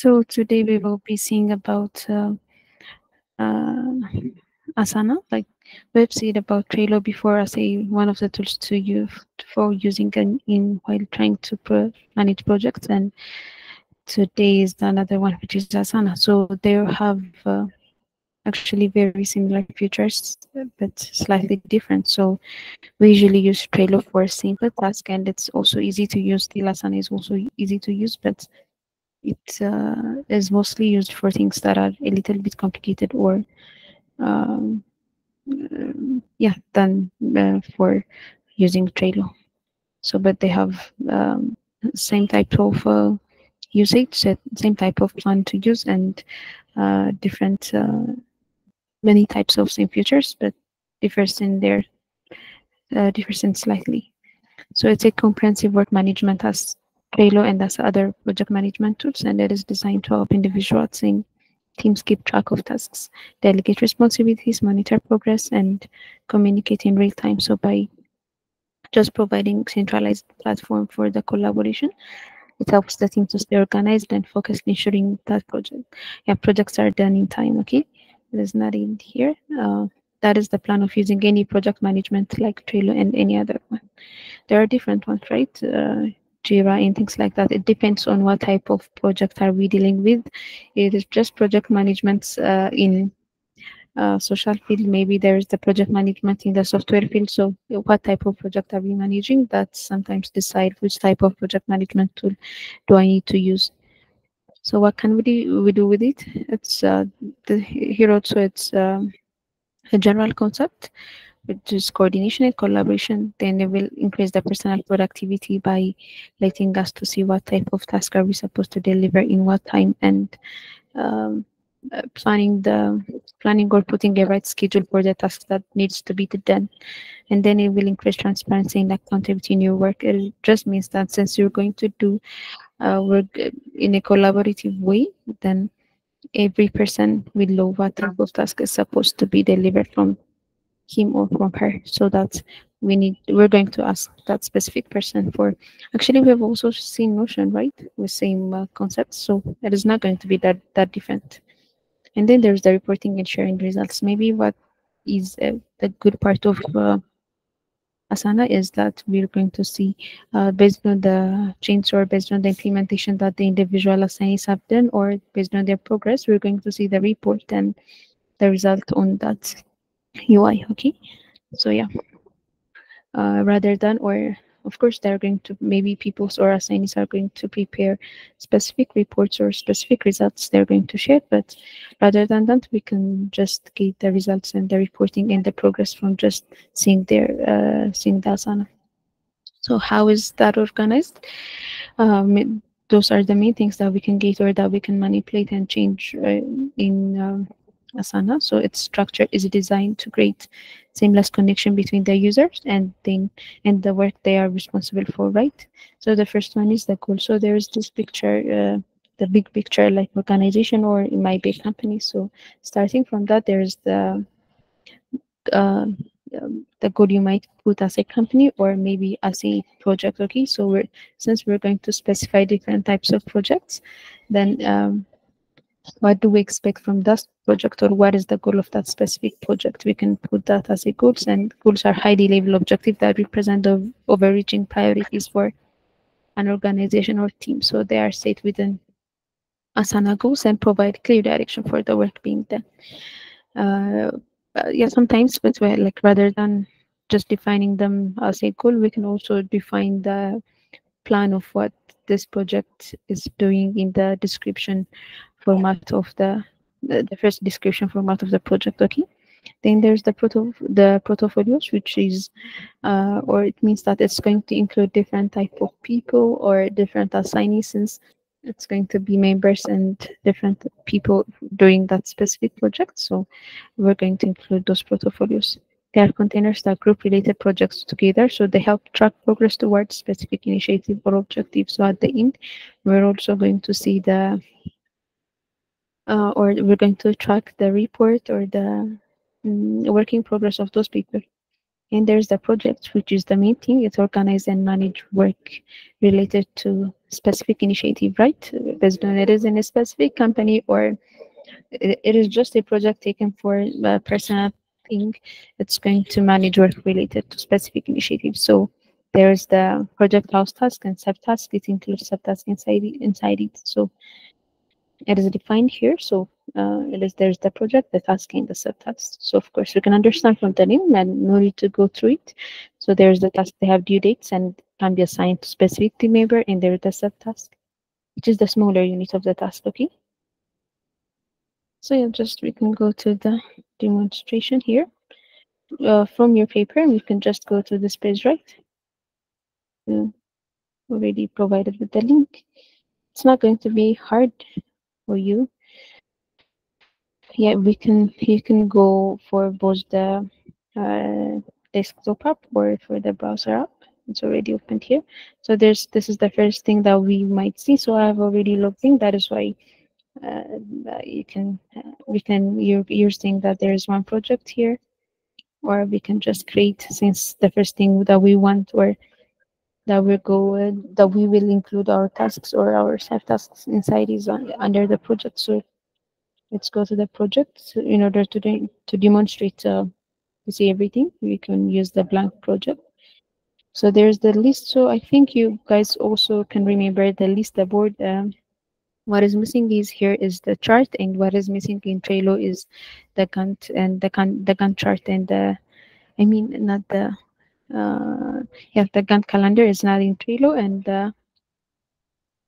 So today we will be seeing about uh, uh, Asana, like seen about Trello before as a one of the tools to use for using in, in while trying to pro manage projects, and today is another one which is Asana. So they have uh, actually very similar features, but slightly different. So we usually use Trello for simple task, and it's also easy to use. The Asana is also easy to use, but it uh, is mostly used for things that are a little bit complicated or um, uh, yeah than uh, for using Trello. So, but they have um, same type of uh, usage, same type of plan to use, and uh, different uh, many types of same features, but differs in their uh, differs in slightly. So it's a comprehensive work management as Trello and other project management tools, and it is designed to help individuals in teams keep track of tasks, delegate responsibilities, monitor progress, and communicate in real time. So by just providing centralized platform for the collaboration, it helps the team to stay organized and focused, ensuring that project, yeah, projects are done in time. Okay, it is not in here. Uh, that is the plan of using any project management like Trello and any other one. There are different ones, right? Uh, Jira and things like that. It depends on what type of project are we dealing with. It is just project management uh, in uh, social field. Maybe there is the project management in the software field. So what type of project are we managing? That sometimes decide which type of project management tool do I need to use. So what can we do, we do with it? It's uh, the, here also it's um, a general concept is coordination and collaboration, then it will increase the personal productivity by letting us to see what type of task are we supposed to deliver in what time and um, uh, planning the planning or putting a right schedule for the task that needs to be done. And then it will increase transparency and accountability in your work. It just means that since you're going to do uh, work in a collaborative way then every person will know what type of task is supposed to be delivered from him or from her. So that we need we're going to ask that specific person for actually we have also seen notion right? With same uh, concepts so it is not going to be that that different. And then there's the reporting and sharing results. Maybe what is uh, the good part of uh, asana is that we're going to see uh, based on the change or based on the implementation that the individual assignees have done or based on their progress we're going to see the report and the result on that UI, okay? So yeah, uh, rather than, or of course, they're going to, maybe people or assignees are going to prepare specific reports or specific results they're going to share, but rather than that, we can just get the results and the reporting and the progress from just seeing their, uh, seeing the Asana. So how is that organized? Um, those are the main things that we can get or that we can manipulate and change uh, in um, Asana. So its structure is designed to create seamless connection between the users and thing and the work they are responsible for, right? So the first one is the goal. So there is this picture, uh, the big picture like organization or in my big company. So starting from that, there's the uh, um, the goal you might put as a company or maybe as a project. Okay, so we're since we're going to specify different types of projects, then um, what do we expect from that project or what is the goal of that specific project? We can put that as a goals and goals are highly level objective that represent the overreaching priorities for an organization or team. So they are set within asana goals and provide clear direction for the work being done. Uh, uh, yeah sometimes but like rather than just defining them as a goal we can also define the plan of what this project is doing in the description format of the, the, first description format of the project okay? Then there's the proto the portfolios which is uh, or it means that it's going to include different type of people or different assignees since it's going to be members and different people doing that specific project. So we're going to include those portfolios. They are containers that group related projects together so they help track progress towards specific initiative or objective so at the end we're also going to see the uh, or we're going to track the report or the um, working progress of those people and there's the project, which is the main thing. It organize and manage work related to specific initiative, right? Based on it is in a specific company or it is just a project taken for a personal thing. It's going to manage work related to specific initiatives. So there's the project house task and subtask. It includes subtask inside inside it. So it is defined here. So uh, it is there's the project, the task, and the subtask. So of course you can understand from the name and no need to go through it. So there's the task they have due dates and can be assigned to specific team member, and there's the subtask, which is the smaller unit of the task. Okay. So yeah, just we can go to the demonstration here. Uh, from your paper, and you can just go to this page, right? Uh, already provided with the link. It's not going to be hard for you. Yeah, we can you can go for both the uh, desktop app or for the browser app. It's already opened here. So there's this is the first thing that we might see. So I've already logged in. That is why uh, you can uh, we can you're you're seeing that there is one project here, or we can just create since the first thing that we want or that we go uh, that we will include our tasks or our self tasks inside is under the project. So let's go to the project in order to de to demonstrate uh, to see everything. We can use the blank project. So there's the list. So I think you guys also can remember the list, the board. Um, what is missing is here is the chart, and what is missing in Trello is the Gantt and the Gantt, the Gantt chart and the, I mean not the uh, yeah, the Gantt calendar is not in Trello and the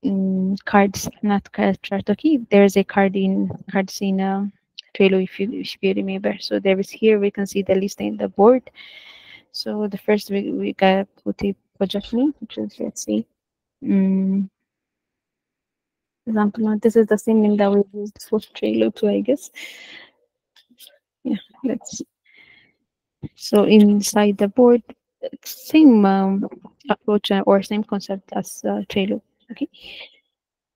in cards, not card chart. Okay, there's a card in cards in uh, Trello if you if you remember. So there is here we can see the list in the board. So the first we we got put a project name, which is let's see. Um, example, this is the same name that we used for Trello too, I guess. Yeah, let's. See. So inside the board, same um, approach uh, or same concept as uh, Trello. Okay.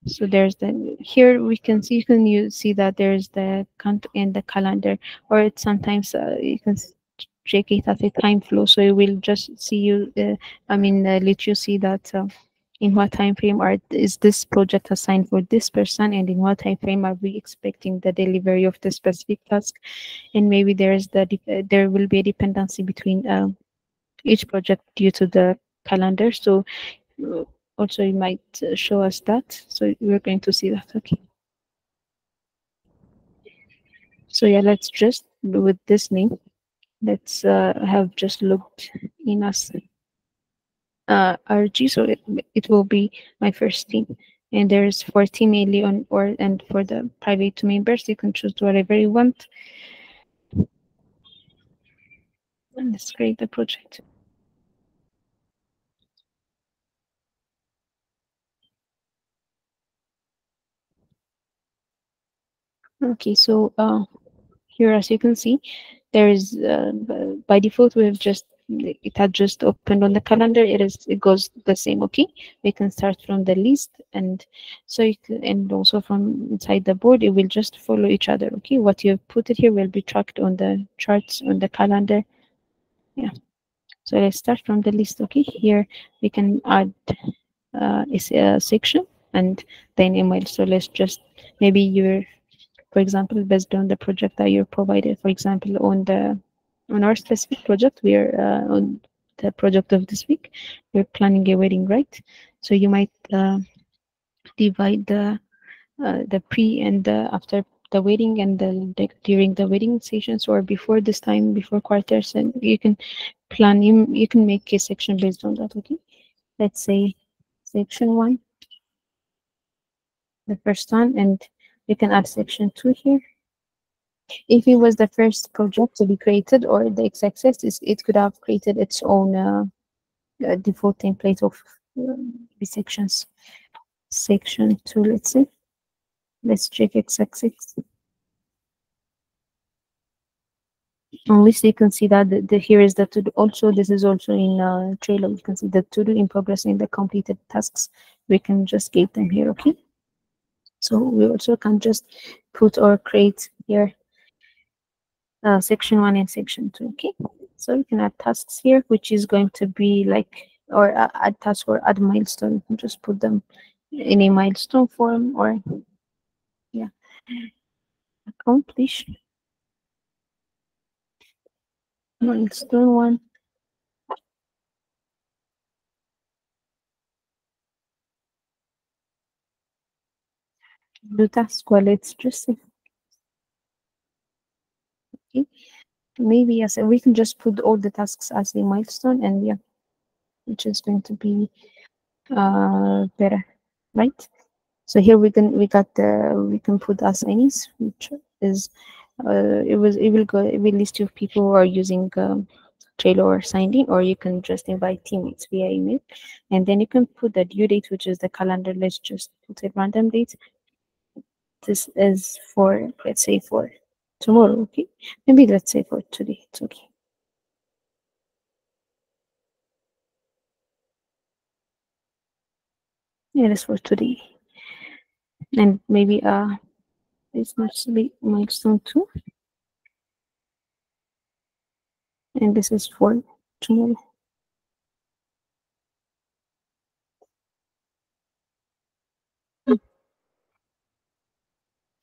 So there's the here we can see you can you see that there's the Gantt in the calendar, or it's sometimes uh, you can check it as a time flow. So it will just see you. Uh, I mean, uh, let you see that uh, in what time frame are is this project assigned for this person, and in what time frame are we expecting the delivery of the specific task, and maybe there is the there will be a dependency between each project due to the calendar. So uh, also it might uh, show us that. So we're going to see that. Okay. So yeah, let's just with this name, let's uh, have just looked in us uh, RG. So it, it will be my first team. And there's for team mainly on or and for the private to members, you can choose whatever you want. And let's create the project. Okay, so uh, here as you can see, there is uh, by default we have just it had just opened on the calendar. It is it goes the same. Okay, we can start from the list and so it, and also from inside the board it will just follow each other. Okay, what you have put it here will be tracked on the charts on the calendar. Yeah. So let's start from the list. Okay, here we can add uh, a section and then email. So let's just maybe you're for example, based on the project that you're provided. For example, on the on our specific project, we're uh, on the project of this week, we're planning a wedding, right? So you might uh, divide the uh, the pre and the after the wedding and the, the, during the wedding sessions or before this time before quarters and you can plan you, you can make a section based on that okay let's say section one the first one and you can add section 2 here. If it was the first project to be created or the x-axis, it could have created its own uh, uh, default template of the sections. Section 2, let's see. Let's check x-axis. On this, you can see that the, the here is the to do. Also, this is also in uh, Trello. You can see the to do in progress in the completed tasks. We can just get them here, okay? So we also can just put or create here uh, section one and section two. Okay. So we can add tasks here, which is going to be like, or uh, add task or add milestone. You can just put them in a milestone form or, yeah, accomplish. Milestone one. While it's just okay. Maybe yes, we can just put all the tasks as a milestone and yeah, which is going to be uh better, right? So here we can we got the we can put as assignees, which is uh it was it will go it will list of people who are using um, Trello or signed in, or you can just invite teammates via email, and then you can put the due date, which is the calendar. Let's just put a random date. This is for let's say for tomorrow. Okay, maybe let's say for today. It's okay. Yeah, that's for today. And maybe uh it's mostly milestone two. And this is for tomorrow.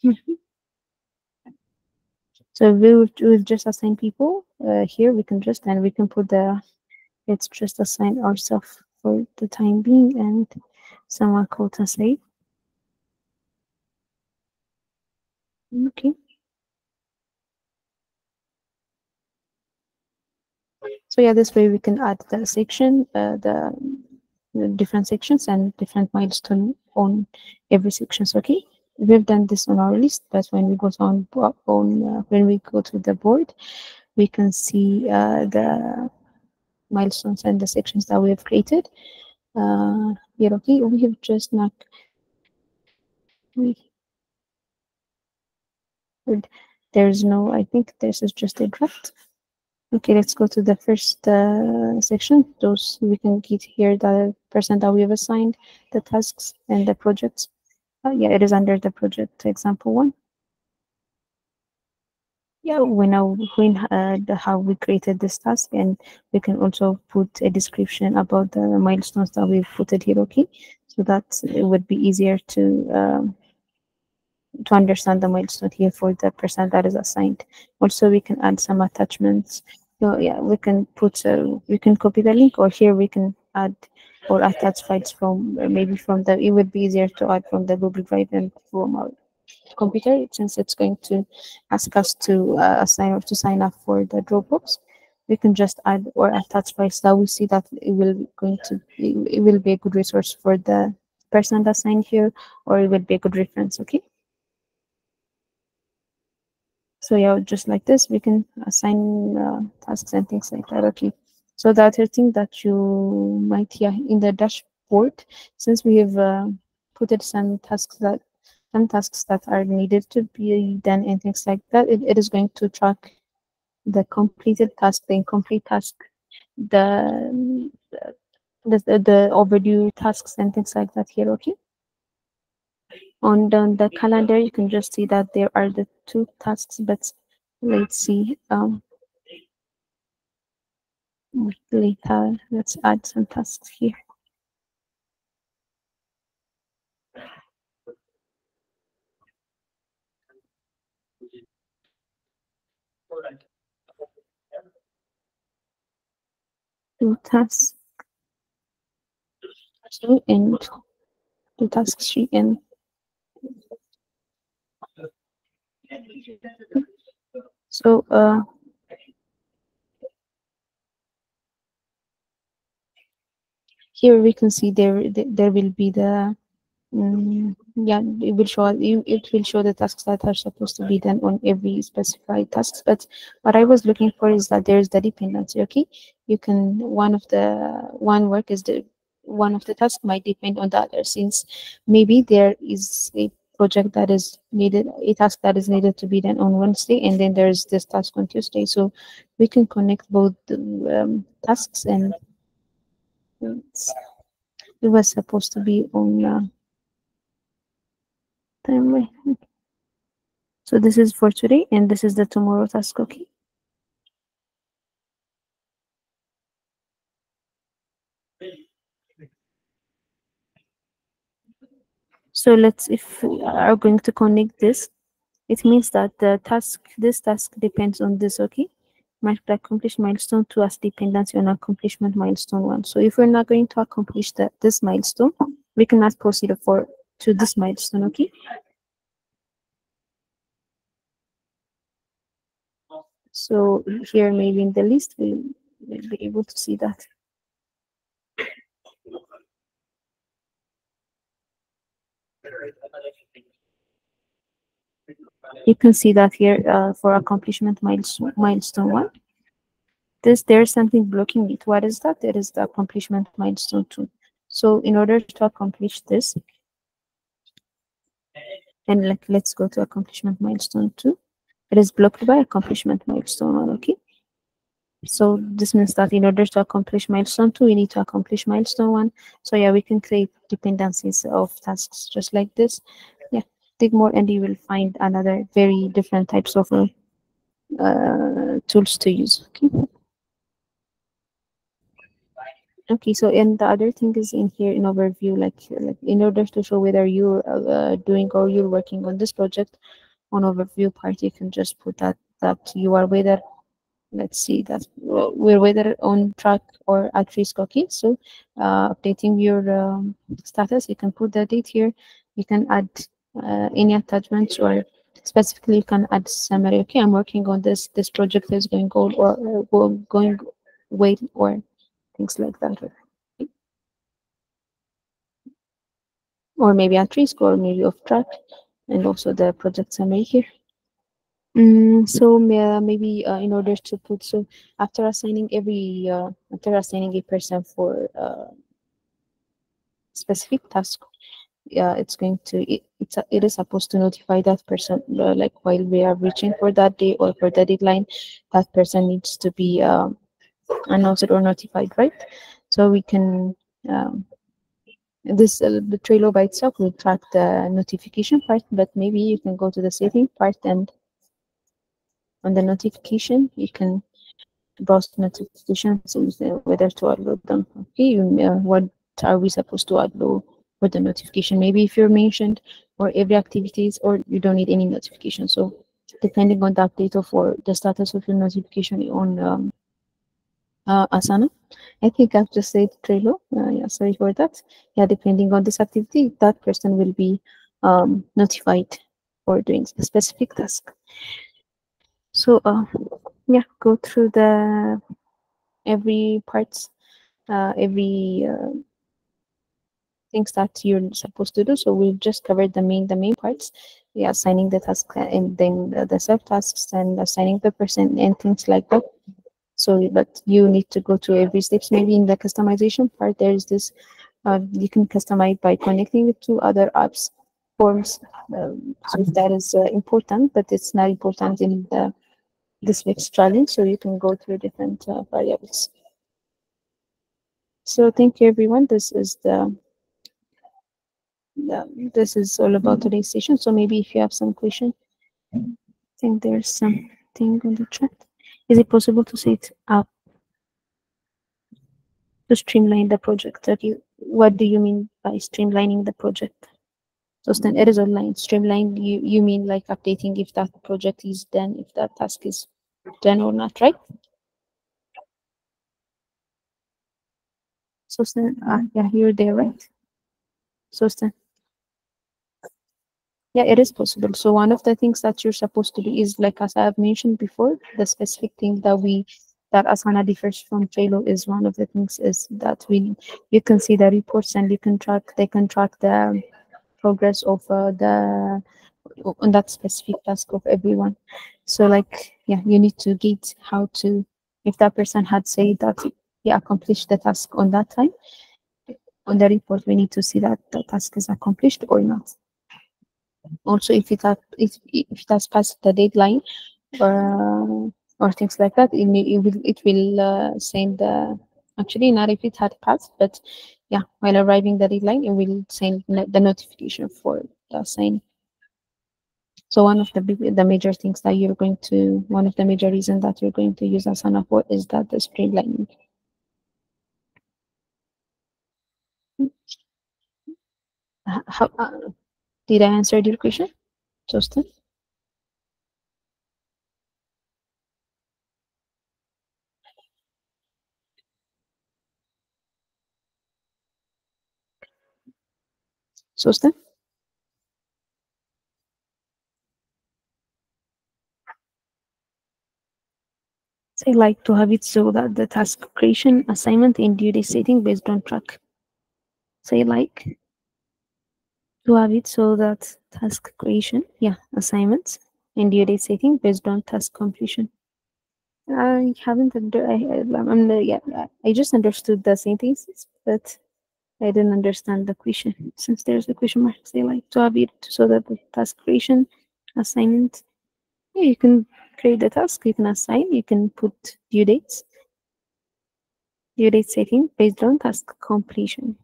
So we we'll just assign people uh, here. We can just and we can put the let's just assign ourselves for the time being and someone called us save. Okay. So yeah, this way we can add the section, uh, the, the different sections and different milestone on every sections. Okay, we've done this on our list, but when we go on on uh, when we go to the board, we can see uh, the milestones and the sections that we have created. Uh, here, okay, we have just not we there's no. I think this is just a draft. Okay, let's go to the first uh, section. Those we can get here the person that we have assigned, the tasks and the projects. Uh, yeah, it is under the project example one. Yeah, we know when uh, the, how we created this task, and we can also put a description about the milestones that we've put it here. Okay, so that it would be easier to um, to understand the milestone here for the person that is assigned. Also, we can add some attachments. So yeah, we can put, uh, we can copy the link or here we can add or attach files from, maybe from the, it would be easier to add from the Google Drive and from our computer since it's going to ask us to uh, assign or to sign up for the Dropbox. We can just add or attach files that we see that it will going to, it will be a good resource for the person that signed here or it will be a good reference, okay? So yeah, just like this, we can assign uh, tasks and things like that. Okay. So the other thing that you might hear in the dashboard, since we have uh, put it some tasks that some tasks that are needed to be done and things like that, it, it is going to track the completed task, the incomplete task, the the, the, the overdue tasks and things like that here. Okay on the, the calendar you can just see that there are the two tasks but let's see um later let's add some tasks here. Two tasks. Two and two tasks three and so uh here we can see there there will be the um, yeah it will show it will show the tasks that are supposed to be done on every specified tasks. But what i was looking for is that there's the dependency okay? You can one of the one work is the one of the tasks might depend on the other since maybe there is a project that is needed a task that is needed to be done on wednesday and then there's this task on tuesday. So we can connect both um, tasks and it was supposed to be on the time, So this is for today, and this is the tomorrow task Okay. So let's, if we are going to connect this, it means that the task, this task depends on this, okay? Multiply accomplish milestone two as dependency on accomplishment milestone one. So if we're not going to accomplish the, this milestone, we cannot proceed for to this milestone, okay? So here maybe in the list, we will be able to see that. You can see that here uh, for accomplishment milestone, milestone one. This there's something blocking it. What is that? It is the accomplishment milestone two. So in order to accomplish this, and like let's go to accomplishment milestone two. It is blocked by accomplishment milestone one. Okay. So this means that in order to accomplish milestone two, we need to accomplish milestone one. So yeah, we can create dependencies of tasks just like this. Dig more and you will find another very different types of uh, tools to use. Okay. Okay, so and the other thing is in here in overview, like, like in order to show whether you're uh, doing or you're working on this project, on overview part, you can just put that that you are whether let's see that we're whether on track or at risk okay so uh, updating your um, status you can put the date here you can add uh, any attachments or specifically you can add summary. Okay i'm working on this this project is going gold or, or going wait or things like that. Or maybe at risk or maybe off track and also the project summary here. Mm, so uh, maybe uh, in order to put so after assigning every uh, after assigning a person for uh, specific task, yeah, it's going to it, it's it is supposed to notify that person uh, like while we are reaching for that day or for the deadline, that person needs to be um, announced or notified, right? So we can um, this uh, the Trello by itself will track the notification part, but maybe you can go to the setting part and on the notification you can browse notifications and whether to upload them okay uh, what are we supposed to upload for the notification maybe if you're mentioned or every activities or you don't need any notification so depending on the update of or the status of your notification on um, uh, Asana. I think I've just said Trello. Uh, yeah, sorry for that. Yeah, depending on this activity, that person will be um, notified for doing a specific task. So uh, yeah, go through the every parts, uh, every uh, things that you're supposed to do. So we've just covered the main the main parts. Yeah, assigning the task and then the, the tasks and assigning the person and things like that. So but you need to go through every steps. Maybe in the customization part, there is this. Uh, you can customize by connecting it to other apps forms. Um, so that is uh, important, but it's not important in the this week's challenge. So you can go through different uh, variables. So thank you, everyone. This is the, the this is all about today's session. So maybe if you have some question, I think there's something on the chat. Is it possible to set up to streamline the project? That you, what do you mean by streamlining the project? So then it is online. Streamline, you, you mean like updating if that project is done, if that task is done or not, right? So then, uh, yeah, you're there, right? So then, yeah, it is possible. So one of the things that you're supposed to do is, like as I have mentioned before, the specific thing that we that Asana differs from Trello is one of the things is that we you can see the reports and you can track they can track the progress of uh, the on that specific task of everyone. So like yeah, you need to get how to if that person had said that he accomplished the task on that time on the report we need to see that the task is accomplished or not also if it has if, if it has passed the deadline or or things like that it, it will it will uh, send the actually not if it had passed but yeah while arriving the deadline it will send the notification for the sign so one of the big, the major things that you're going to one of the major reasons that you're going to use asana for is that the streamlining how, uh, Did I answer your question, Justin? Sustan? Say like to have it so that the task creation, assignment, and date setting based on track. Say like to have it so that task creation, yeah, assignments, and due date setting based on task completion. I haven't under I, I'm the, yeah I just understood the sentences, but I didn't understand the question since there's a question mark. Say like to have it so that the task creation, assignment, yeah, you can create the task, you can assign, you can put due dates, due date setting based on task completion.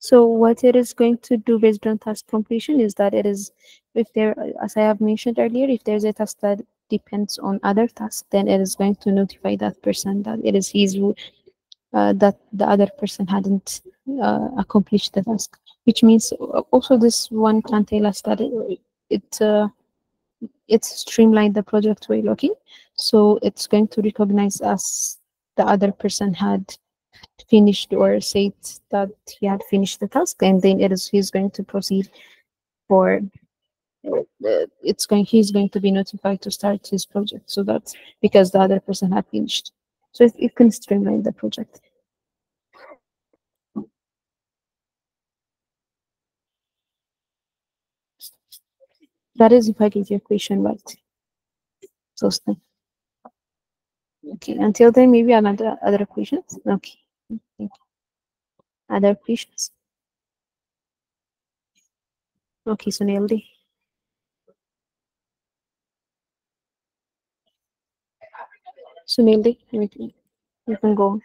So what it is going to do based on task completion is that it is, if there, as I have mentioned earlier, if there's a task that depends on other tasks, then it is going to notify that person that it is his, uh, that the other person hadn't uh, accomplished the task. Which means also this one can tell us that it, it uh, it's streamlined the project way looking. So it's going to recognize as the other person had finished or said that he had finished the task and then it is he's going to proceed for uh, it's going he's going to be notified to start his project. So that's because the other person had finished. So it, it can streamline the project. That is if i get your question right so okay until then maybe another other questions okay other questions? Okay, Sunildi. Sunildi, you can, you can go.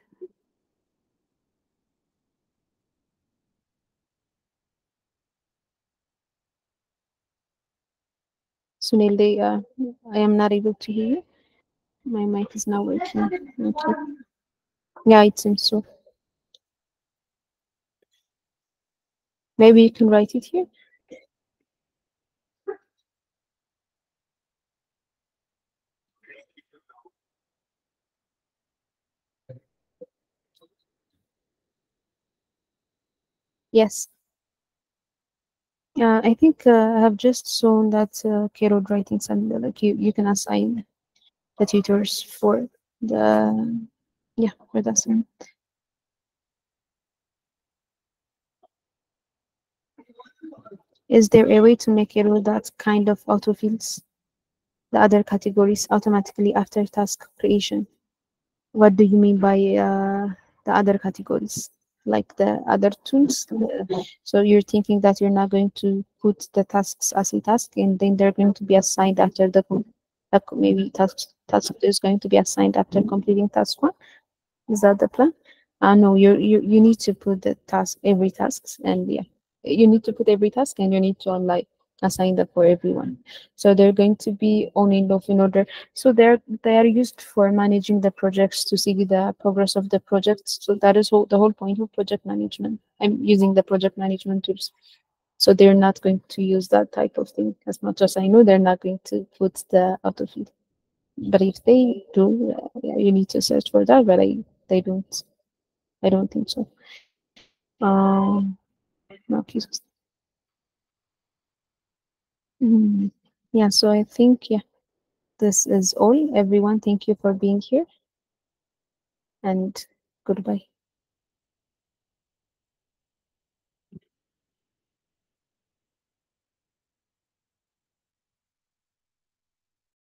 Sunildi, uh, I am not able to hear you. My mic is not working. Okay. Yeah, it seems so. Maybe you can write it here. Yes. Yeah, I think uh, I have just shown that uh, K-Road writing and like you, you can assign the tutors for the yeah for the assignment. Is there a way to make it that kind of autofills the other categories automatically after task creation? What do you mean by uh, the other categories? Like the other tools? So you're thinking that you're not going to put the tasks as a task and then they're going to be assigned after the maybe task task two is going to be assigned after completing task one. Is that the plan? Uh, no, you you you need to put the task every tasks and yeah. You need to put every task and you need to like assign that for everyone. So they're going to be on and off in order. So they're they are used for managing the projects to see the progress of the projects. So that is whole, the whole point of project management. I'm using the project management tools. So they're not going to use that type of thing. As much as i know they're not going to put the autofill but if they do uh, you need to search for that but i they don't. I don't think so. Um no please Mm, yeah, so I think, yeah, this is all. Everyone, thank you for being here. And goodbye.